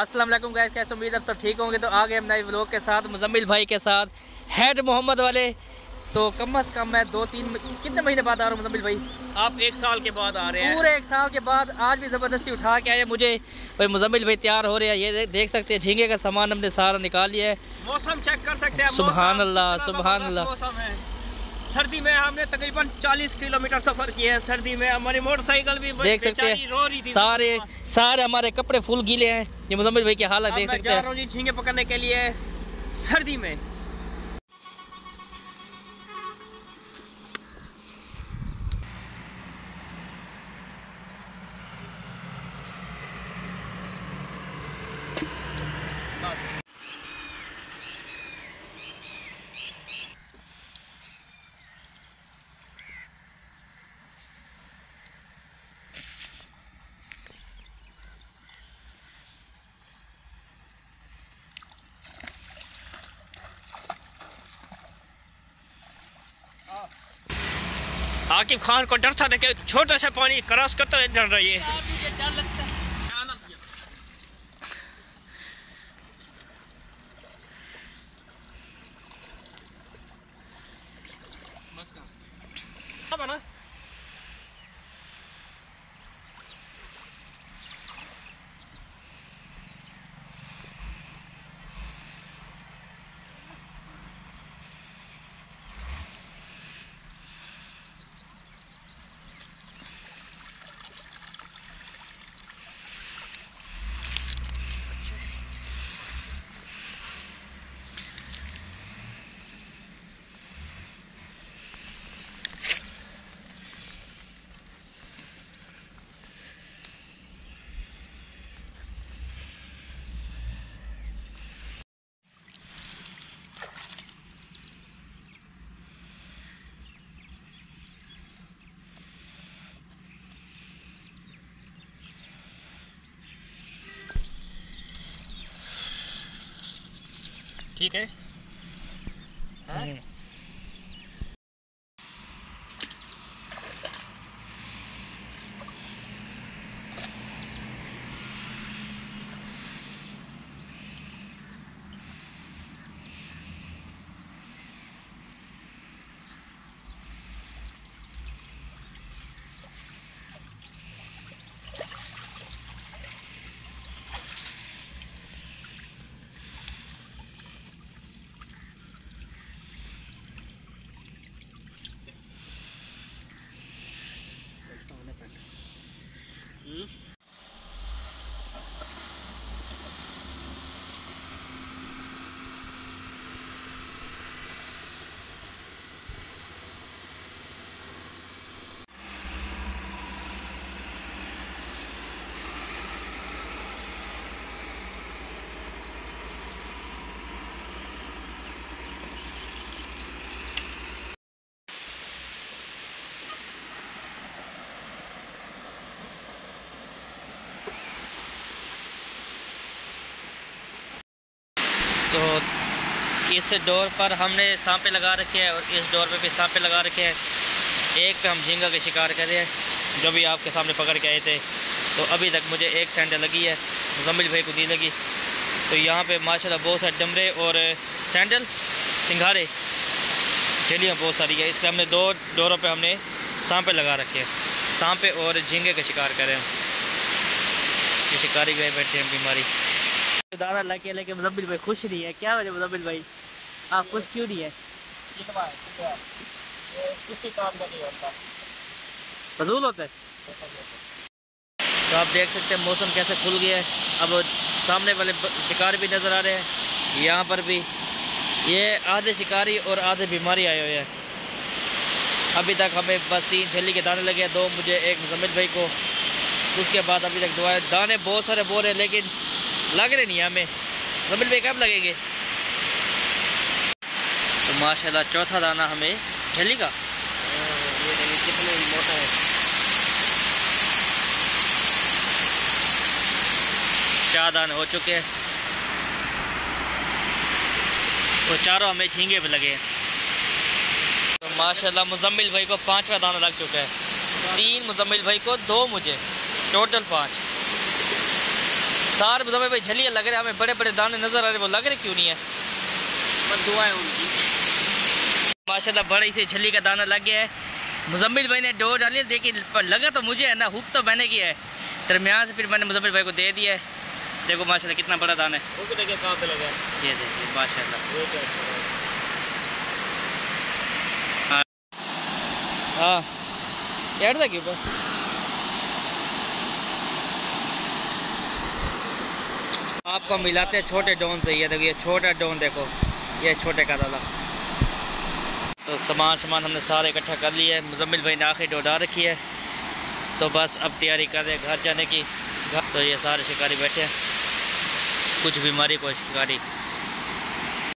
अस्सलाम वालेकुम गाइस कैसे उम्मीद आप सब ठीक होंगे? तो आगे हम नए व्लॉग के साथ मुजम्मिल भाई के साथ हेड मोहम्मद वाले। तो कम अज कम मैं दो तीन कितने महीने बाद आ रहा हूँ मुजम्मिल भाई? आप एक साल के बाद आ रहे हैं। पूरे एक साल के बाद आज भी ज़बरदस्ती उठा के आए मुझे भाई मुजम्मिल भाई तैयार हो रहे हैं ये देख सकते हैं झींगे का सामान हमने सारा निकाल लिया है। मौसम चेक कर सकते हैं सुबहान अल्लाह, सुबहान अल्लाह। है सर्दी में हमने तकरीबन 40 किलोमीटर सफ़र किया है। सर्दी में हमारी मोटरसाइकिल भी देख सकते बेचारी रो रही हैं थी। सारे सारे हमारे कपड़े फुल गीले हैं। ये मुजम्मिल भाई की हालत देख सकते हैं। जी झींगे पकड़ने के लिए सर्दी में। आकिब खान को डर था कि छोटे से पानी क्रॉस करते हुए डर रही है। अब ठीक है हम्म। 嗯 तो इस डोर पर हमने सांपे लगा रखे हैं और इस डोर पे भी सांपे लगा रखे हैं। एक पे हम झींगा के शिकार कर रहे हैं, जो भी आपके सामने पकड़ के आए थे। तो अभी तक मुझे एक सैंडल लगी है मुजम्मिल भाई को दी लगी। तो यहाँ पे माशाल्लाह बहुत सारे डमरे और सैंडल सिंघारे झेलियाँ बहुत सारी है। इसलिए हमने दो डोरों पे हमने सांपे लगा रखे हैं। सांपे और झींगे का शिकार कर रहे हैं। ये शिकारी गए बैठे हैं बीमारी। दादा लगे लेके मुजम्मिल भाई खुश नहीं है क्या वजह मुजम्मिल भाई? आप खुश क्यों नहीं है किसी काम का नहीं होता। फजूल होता है। तो आप देख सकते हैं मौसम कैसे खुल गया है। अब सामने वाले शिकार भी नज़र आ रहे हैं। यहाँ पर भी। ये आधे शिकारी और आधे बीमारी आए हुए हैं। अभी तक हमें बस तीन छली के दाने लगे हैं दो मुझे एक मुजम्मिल भाई को। उसके बाद अभी तक दुआ दाने बहुत सारे बोर हैं लेकिन लग रहे नहीं हमें। मुजम्मिल भाई कब लगेंगे? तो माशाल्लाह चौथा दाना हमें झली का कितने मोटा है चार दाने हो चुके हैं। वो चारों हमें झींगे पे लगे तो माशाल्लाह मुजम्मिल भाई को पांचवा दाना लग चुका है। तीन मुजम्मिल भाई को दो मुझे। टोटल पाँच। सार मुजम्मिल भाई झलिया लग रहे हैं हमें बड़े बड़े दाने नज़र आ रहे वो लग रहे क्यों नहीं है? बस दुआएँ उनकी। माशाल्लाह बड़ी सी झली का दाना लग गया है। मुजम्मिल भाई ने डोर डाली लेकिन पर लगा तो मुझे है ना हुक तो मैंने किया है। दरमियान से फिर मैंने मुजम्मिल भाई को दे दिया है। देखो माशाल्लाह कितना बड़ा दाना है। वो देखिए कहाँ पे लगा है। ये देखिए माशाल्लाह। है? हाँ। यार था क्यों आपको मिलाते हैं छोटे डोन से। ये देखो, ये छोटा डोन देखो। ये छोटे का दादा। तो सामान सामान हमने सारे इकट्ठा कर लिया है मुजम्मिल भाई ने आखिरी डोडा रखी है। तो बस अब तैयारी कर रहे घर जाने की। घर तो ये सारे शिकारी बैठे हैं। कुछ बीमारी, कोई शिकारी